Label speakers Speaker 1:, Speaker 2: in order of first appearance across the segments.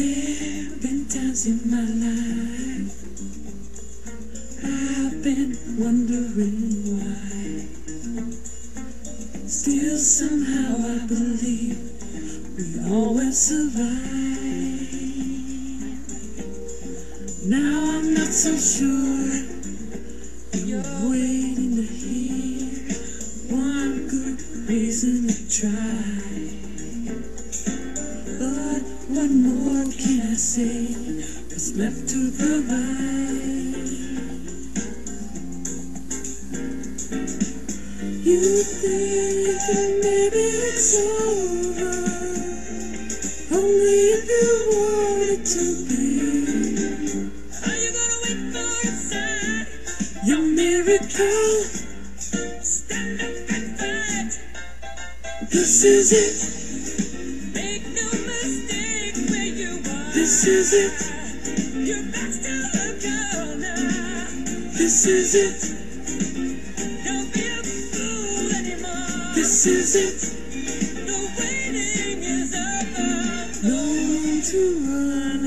Speaker 1: There have been times in my life I've been wondering why. Still, somehow, I believe we always survive. Now I'm not so sure you're waiting to hear one good reason to try. Left to provide? You think maybe it's over, only if you want it to be. Are you gonna wait for a sign? Your miracle. Stand up and fight. This is it. Make no mistake where you are. This is it. Is it. Don't be a fool anymore. This is it. The waiting is over. No room to run.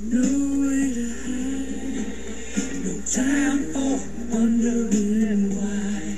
Speaker 1: No way to hide. No time for wondering why.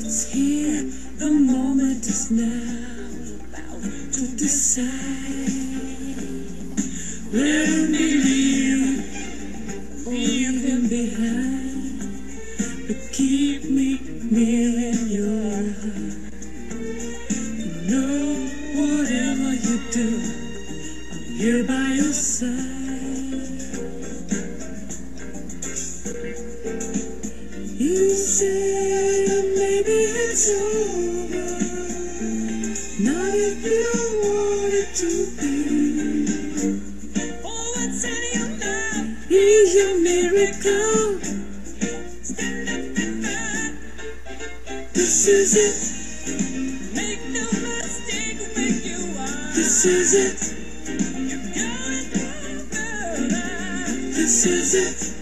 Speaker 1: It's here. The moment is now. About to decide. Let him it's over. Not if you want it to be. Oh, what's in your mouth? Here's your miracle. Stand up and fight. This is it. Make no mistake where you are. This is it. You're going further. This is it.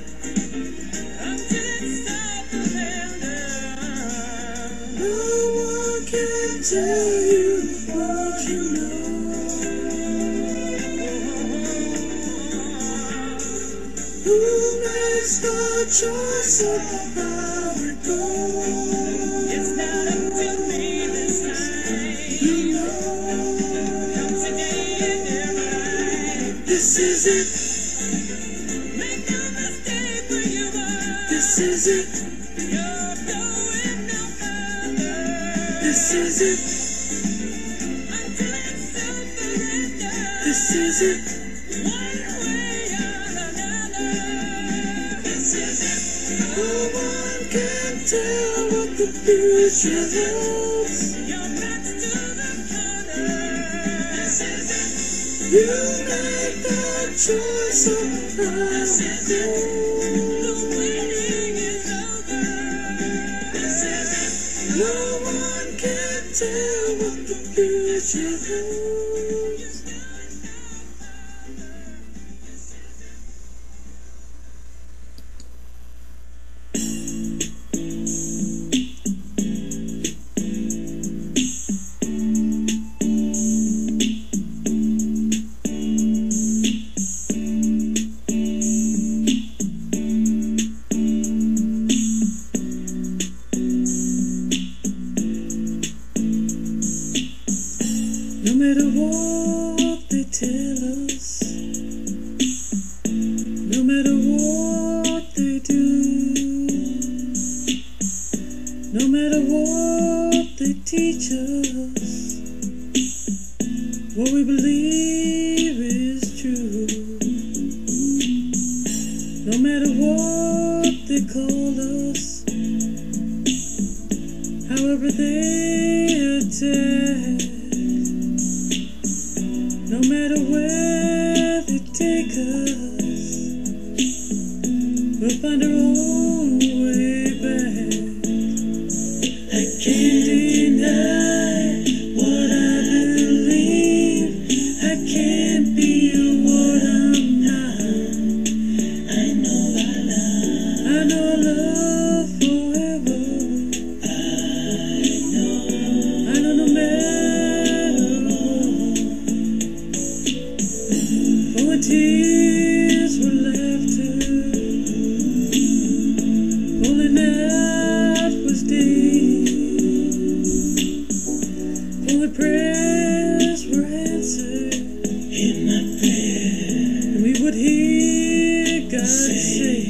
Speaker 1: This is it. Make no mistake where you are. This is it. You're going no further. This is it. Until it's over This is it. One way or another. This is it. No one can tell what the future holds. Your back's to the. This is it. You No one can tell what the future holds. What they teach us, what we believe is true. No matter what they call us, however they attack. No matter where they take us, we'll find our own God sing. sing.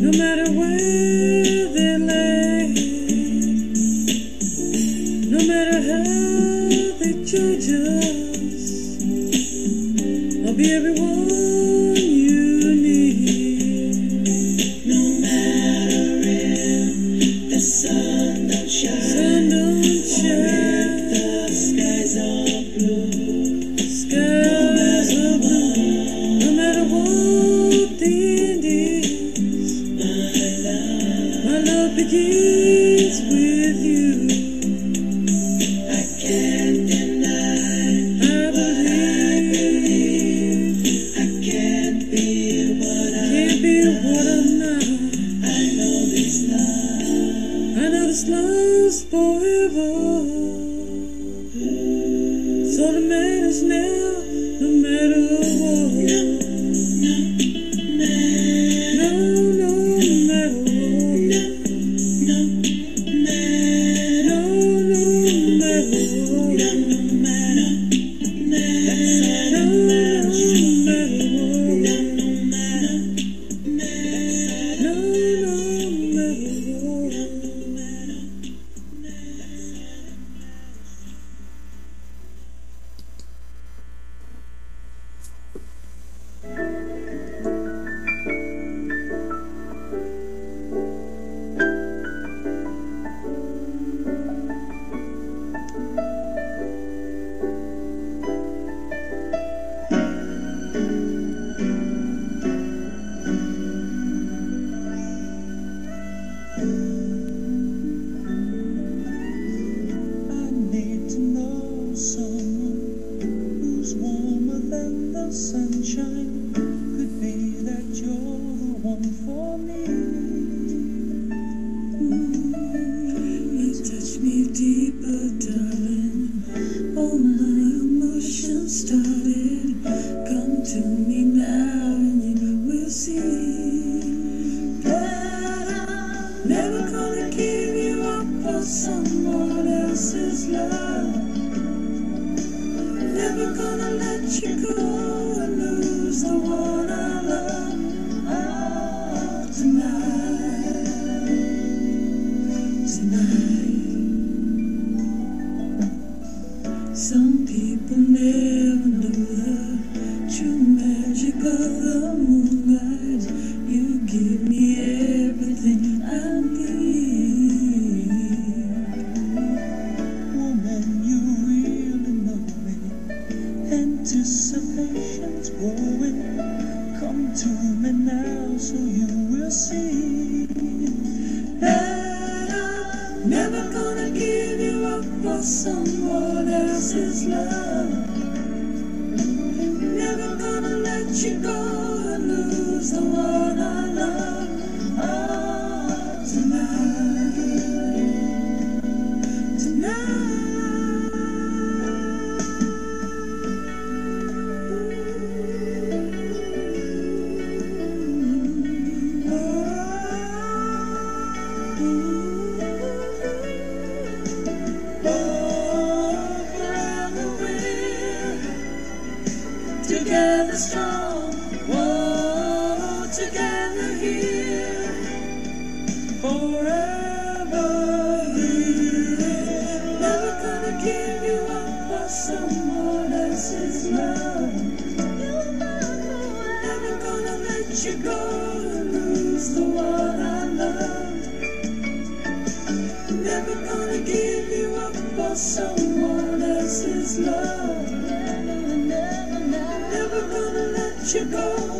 Speaker 1: No matter where they lay, no matter how they judge us, I'll be everyone you need.
Speaker 2: No matter if the sun To me
Speaker 1: now, and you will see that I'm never gonna give you up for someone else's love. Never gonna let you go and lose the one I love. Oh, tonight tonight.
Speaker 2: Anticipation's growing. Come to me now so you will see.
Speaker 1: That I'm never gonna give you up for someone else's love. Lose gonna give you up for someone else's love. Never gonna let you go